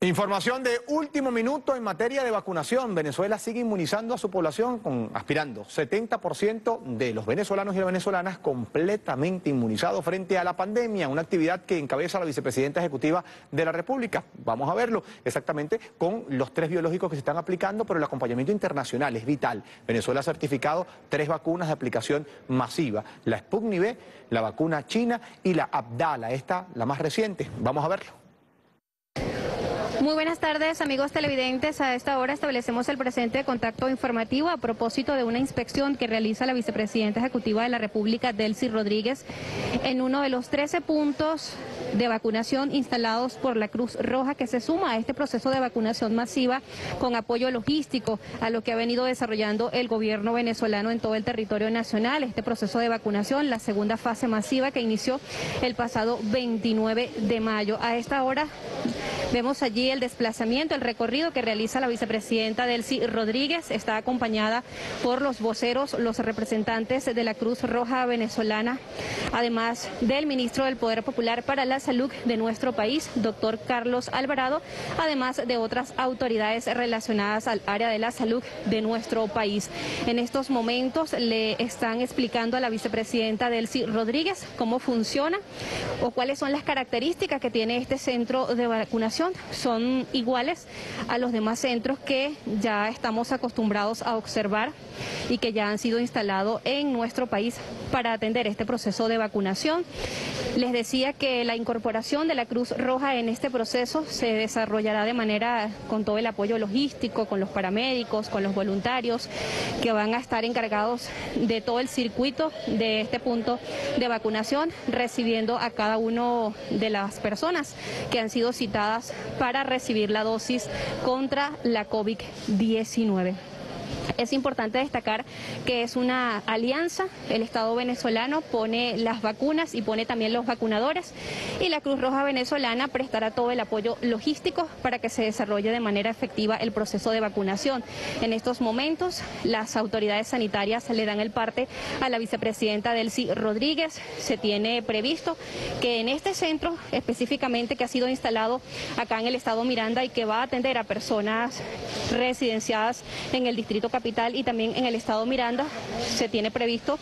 Información de último minuto en materia de vacunación. Venezuela sigue inmunizando a su población con aspirando 70% de los venezolanos y las venezolanas completamente inmunizados frente a la pandemia, una actividad que encabeza la vicepresidenta ejecutiva de la República. Vamos a verlo exactamente con los tres biológicos que se están aplicando, pero el acompañamiento internacional es vital. Venezuela ha certificado tres vacunas de aplicación masiva, la Sputnik V, la vacuna china y la Abdala, esta la más reciente. Vamos a verlo. Muy buenas tardes, amigos televidentes. A esta hora establecemos el presente contacto informativo a propósito de una inspección que realiza la vicepresidenta ejecutiva de la República, Delcy Rodríguez, en uno de los 13 puntos de vacunación instalados por la Cruz Roja que se suma a este proceso de vacunación masiva con apoyo logístico a lo que ha venido desarrollando el gobierno venezolano en todo el territorio nacional. Este proceso de vacunación, la segunda fase masiva que inició el pasado 29 de mayo. A esta hora Vemos allí el desplazamiento, el recorrido que realiza la vicepresidenta Delcy Rodríguez. Está acompañada por los voceros, los representantes de la Cruz Roja venezolana, además del ministro del Poder Popular para la Salud de nuestro país, doctor Carlos Alvarado, además de otras autoridades relacionadas al área de la salud de nuestro país. En estos momentos le están explicando a la vicepresidenta Delcy Rodríguez cómo funciona o cuáles son las características que tiene este centro de vacunación son iguales a los demás centros que ya estamos acostumbrados a observar y que ya han sido instalados en nuestro país para atender este proceso de vacunación. Les decía que la incorporación de la Cruz Roja en este proceso se desarrollará de manera con todo el apoyo logístico, con los paramédicos, con los voluntarios que van a estar encargados de todo el circuito de este punto de vacunación, recibiendo a cada uno de las personas que han sido citadas para recibir la dosis contra la COVID-19. Es importante destacar que es una alianza, el Estado venezolano pone las vacunas y pone también los vacunadores y la Cruz Roja venezolana prestará todo el apoyo logístico para que se desarrolle de manera efectiva el proceso de vacunación. En estos momentos las autoridades sanitarias le dan el parte a la vicepresidenta Delcy Rodríguez. Se tiene previsto que en este centro específicamente que ha sido instalado acá en el Estado Miranda y que va a atender a personas residenciadas en el distrito capital, y también en el estado Miranda se tiene previsto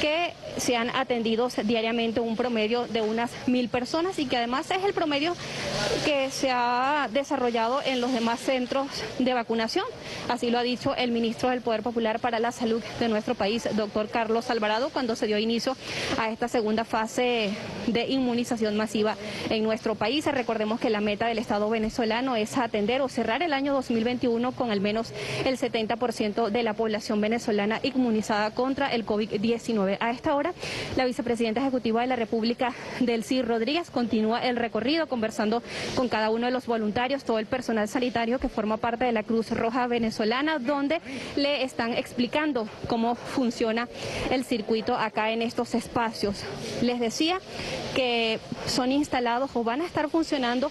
que sean atendidos diariamente un promedio de unas mil personas y que además es el promedio que se ha desarrollado en los demás centros de vacunación. Así lo ha dicho el ministro del Poder Popular para la Salud de nuestro país, doctor Carlos Alvarado, cuando se dio inicio a esta segunda fase de inmunización masiva en nuestro país. Recordemos que la meta del Estado venezolano es atender o cerrar el año 2021 con al menos el 70% de la población venezolana inmunizada contra el COVID-19. A esta hora, la vicepresidenta ejecutiva de la República, Delcy Rodríguez, continúa el recorrido conversando con cada uno de los voluntarios, todo el personal sanitario que forma parte de la Cruz Roja venezolana, donde le están explicando cómo funciona el circuito acá en estos espacios. Les decía que son instalados o van a estar funcionando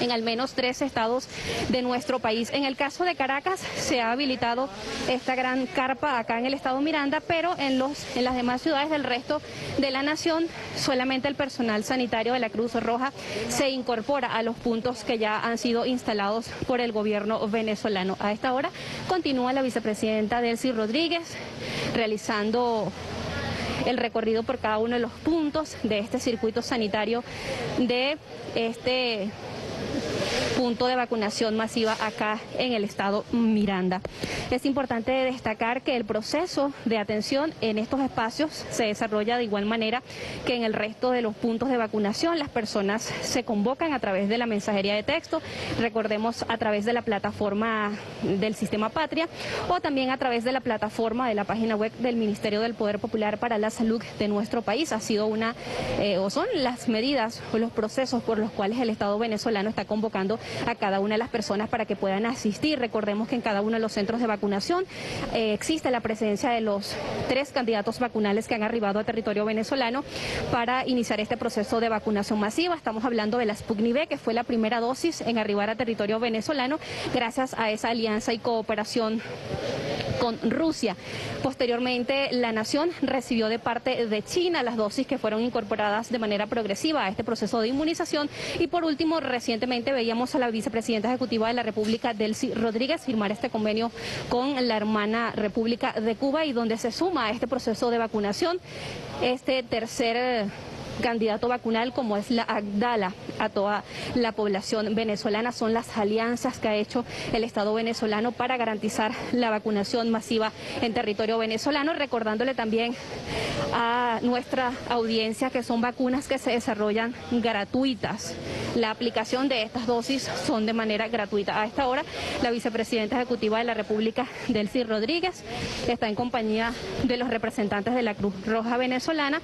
en al menos tres estados de nuestro país. En el caso de Caracas se ha habilitado esta gran carpa acá en el estado Miranda, pero en, los, en las demás ciudades del resto de la nación solamente el personal sanitario de la Cruz Roja se incorpora a los puntos que ya han sido instalados por el gobierno venezolano. A esta hora continúa la vicepresidenta Delcy Rodríguez realizando el recorrido por cada uno de los puntos de este circuito sanitario de este punto de vacunación masiva acá en el estado Miranda. Es importante destacar que el proceso de atención en estos espacios se desarrolla de igual manera que en el resto de los puntos de vacunación. Las personas se convocan a través de la mensajería de texto, recordemos a través de la plataforma del sistema Patria o también a través de la plataforma de la página web del Ministerio del Poder Popular para la Salud de nuestro país. Ha sido una eh, o son las medidas o los procesos por los cuales el Estado venezolano está convocando a cada una de las personas para que puedan asistir. Recordemos que en cada uno de los centros de vacunación eh, existe la presencia de los tres candidatos vacunales que han arribado a territorio venezolano para iniciar este proceso de vacunación masiva. Estamos hablando de la Sputnik que fue la primera dosis en arribar a territorio venezolano gracias a esa alianza y cooperación con Rusia. Posteriormente, la nación recibió de parte de China las dosis que fueron incorporadas de manera progresiva a este proceso de inmunización. Y por último, recientemente veíamos a la vicepresidenta ejecutiva de la República, Delcy Rodríguez, firmar este convenio con la hermana República de Cuba y donde se suma a este proceso de vacunación este tercer candidato vacunal como es la Agdala a toda la población venezolana. Son las alianzas que ha hecho el Estado venezolano para garantizar la vacunación masiva en territorio venezolano, recordándole también a nuestra audiencia que son vacunas que se desarrollan gratuitas. La aplicación de estas dosis son de manera gratuita. A esta hora, la vicepresidenta ejecutiva de la República, Delcy Rodríguez, está en compañía de los representantes de la Cruz Roja venezolana,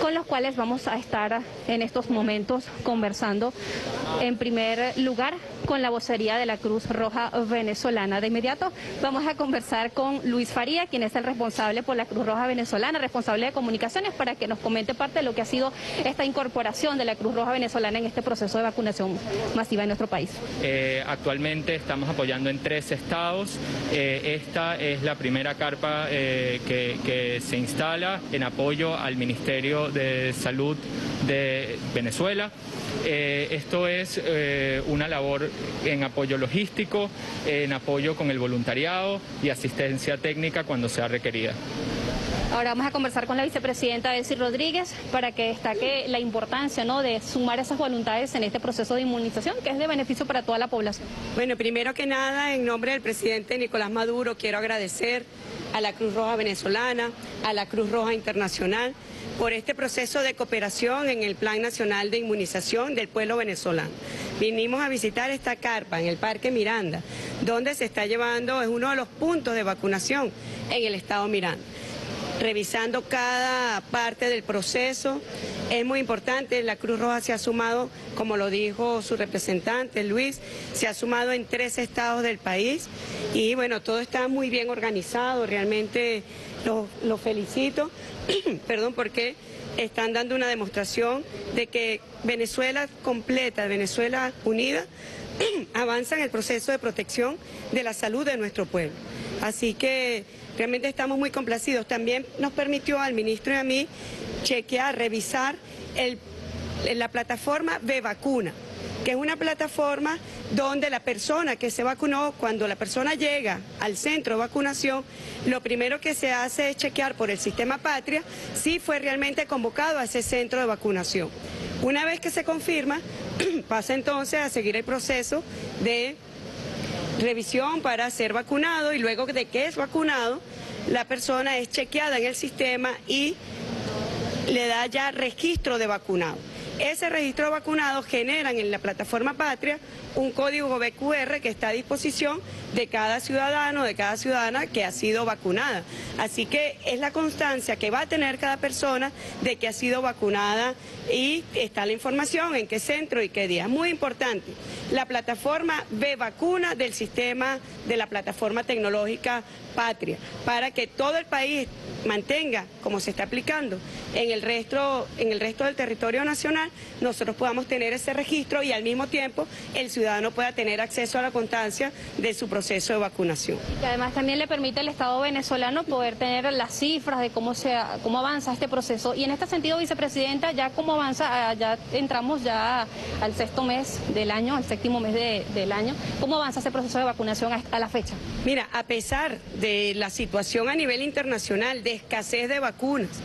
con los cuales vamos a estar en estos momentos conversando en primer lugar con la vocería de la Cruz Roja venezolana. De inmediato vamos a conversar con Luis Faría, quien es el responsable por la Cruz Roja venezolana, responsable de comunicaciones, para que nos comente parte de lo que ha sido esta incorporación de la Cruz Roja venezolana en este proceso de vacunación masiva en nuestro país. Eh, actualmente estamos apoyando en tres estados. Eh, esta es la primera carpa eh, que, se instala en apoyo al Ministerio de Salud de Venezuela. Esto es una labor en apoyo logístico, en apoyo con el voluntariado y asistencia técnica cuando sea requerida. Ahora vamos a conversar con la vicepresidenta Bessie Rodríguez para que destaque la importancia ¿no? de sumar esas voluntades en este proceso de inmunización que es de beneficio para toda la población. Bueno, primero que nada, en nombre del presidente Nicolás Maduro, quiero agradecer a la Cruz Roja Venezolana, a la Cruz Roja Internacional, por este proceso de cooperación en el Plan Nacional de Inmunización del pueblo venezolano. Vinimos a visitar esta carpa en el Parque Miranda, donde se está llevando, es uno de los puntos de vacunación en el estado Miranda revisando cada parte del proceso. Es muy importante, la Cruz Roja se ha sumado, como lo dijo su representante Luis, se ha sumado en tres estados del país y bueno, todo está muy bien organizado, realmente lo, felicito, perdón, porque están dando una demostración de que Venezuela completa, Venezuela unida, avanza en el proceso de protección de la salud de nuestro pueblo. Así que realmente estamos muy complacidos. También nos permitió al ministro y a mí chequear, revisar la plataforma de vacuna que es una plataforma donde la persona que se vacunó, cuando la persona llega al centro de vacunación, lo primero que se hace es chequear por el sistema Patria si fue realmente convocado a ese centro de vacunación. Una vez que se confirma, pasa entonces a seguir el proceso de revisión para ser vacunado y luego de que es vacunado, la persona es chequeada en el sistema y le da ya registro de vacunado. Ese registro de vacunados generan en la plataforma Patria un código BQR que está a disposición de cada ciudadano, de cada ciudadana que ha sido vacunada. Así que es la constancia que va a tener cada persona de que ha sido vacunada y está la información en qué centro y qué día. Muy importante, la plataforma B vacuna del sistema de la plataforma tecnológica Patria, para que todo el país mantenga como se está aplicando en el resto, en el resto del territorio nacional, nosotros podamos tener ese registro y al mismo tiempo el ciudadano pueda tener acceso a la constancia de su proceso de vacunación. Y además también le permite al Estado venezolano poder tener las cifras de cómo se cómo avanza este proceso. Y en este sentido, vicepresidenta, ya cómo avanza, ah, ya entramos ya al sexto mes del año, al séptimo mes del año, ¿cómo avanza ese proceso de vacunación a la fecha? Mira, a pesar de la situación a nivel internacional de escasez de vacunas,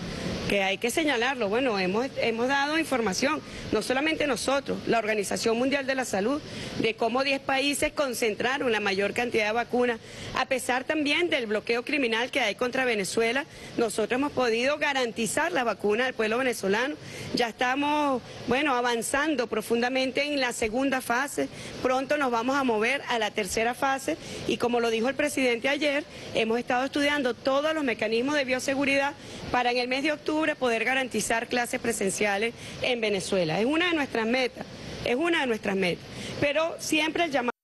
que hay que señalarlo. Bueno, hemos, hemos dado información, no solamente nosotros, la Organización Mundial de la Salud, de cómo 10 países concentraron la mayor cantidad de vacunas. A pesar también del bloqueo criminal que hay contra Venezuela, nosotros hemos podido garantizar la vacuna al pueblo venezolano. Ya estamos, bueno, avanzando profundamente en la segunda fase. Pronto nos vamos a mover a la tercera fase y como lo dijo el presidente ayer, hemos estado estudiando todos los mecanismos de bioseguridad para en el mes de octubre poder garantizar clases presenciales en Venezuela. Es una de nuestras metas, es una de nuestras metas. Pero siempre el llamado...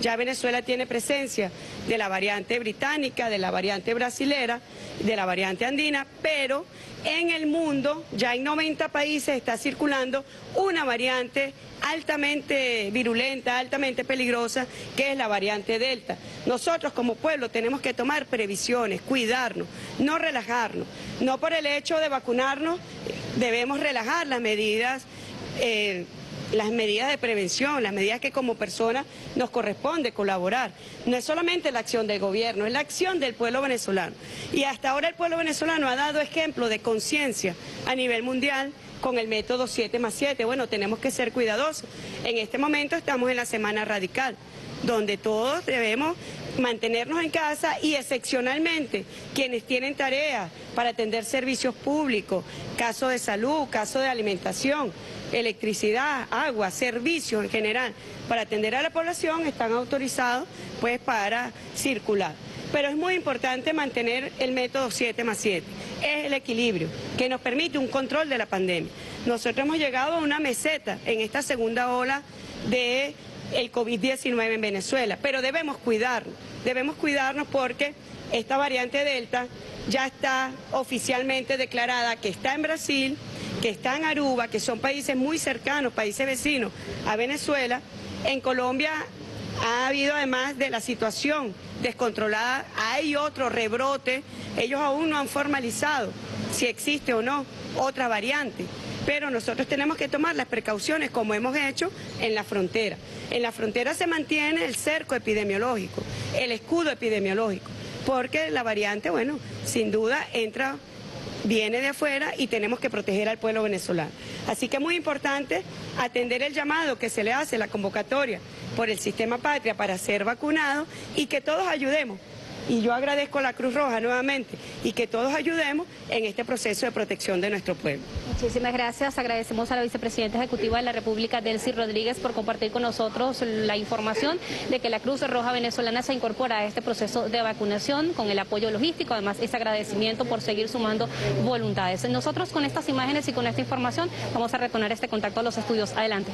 Ya Venezuela tiene presencia de la variante británica, de la variante brasilera, de la variante andina, pero en el mundo, ya en 90 países está circulando una variante altamente virulenta, altamente peligrosa, que es la variante Delta. Nosotros como pueblo tenemos que tomar previsiones, cuidarnos, no relajarnos. No por el hecho de vacunarnos debemos relajar las medidas. Eh, las medidas de prevención, las medidas que como personas nos corresponde colaborar. No es solamente la acción del gobierno, es la acción del pueblo venezolano. Y hasta ahora el pueblo venezolano ha dado ejemplo de conciencia a nivel mundial con el método 7 más 7. Bueno, tenemos que ser cuidadosos. En este momento estamos en la semana radical, donde todos debemos mantenernos en casa y excepcionalmente quienes tienen tareas para atender servicios públicos, casos de salud, casos de alimentación, electricidad, agua, servicios en general para atender a la población están autorizados pues para circular. Pero es muy importante mantener el método 7 más 7. Es el equilibrio que nos permite un control de la pandemia. Nosotros hemos llegado a una meseta en esta segunda ola de el COVID-19 en Venezuela, pero debemos cuidarnos, debemos cuidarnos porque esta variante Delta ya está oficialmente declarada que está en Brasil, que está en Aruba, que son países muy cercanos, países vecinos a Venezuela. En Colombia ha habido además de la situación descontrolada, hay otro rebrote, ellos aún no han formalizado si existe o no otra variante, pero nosotros tenemos que tomar las precauciones como hemos hecho en la frontera. En la frontera se mantiene el cerco epidemiológico, el escudo epidemiológico, porque la variante, bueno, sin duda entra viene de afuera y tenemos que proteger al pueblo venezolano. Así que es muy importante atender el llamado que se le hace, la convocatoria por el sistema patria para ser vacunado y que todos ayudemos y yo agradezco a la Cruz Roja nuevamente y que todos ayudemos en este proceso de protección de nuestro pueblo. Muchísimas gracias. Agradecemos a la vicepresidenta ejecutiva de la República, Delcy Rodríguez, por compartir con nosotros la información de que la Cruz Roja venezolana se incorpora a este proceso de vacunación con el apoyo logístico. Además, ese agradecimiento por seguir sumando voluntades. Nosotros con estas imágenes y con esta información vamos a retornar este contacto a los estudios. Adelante.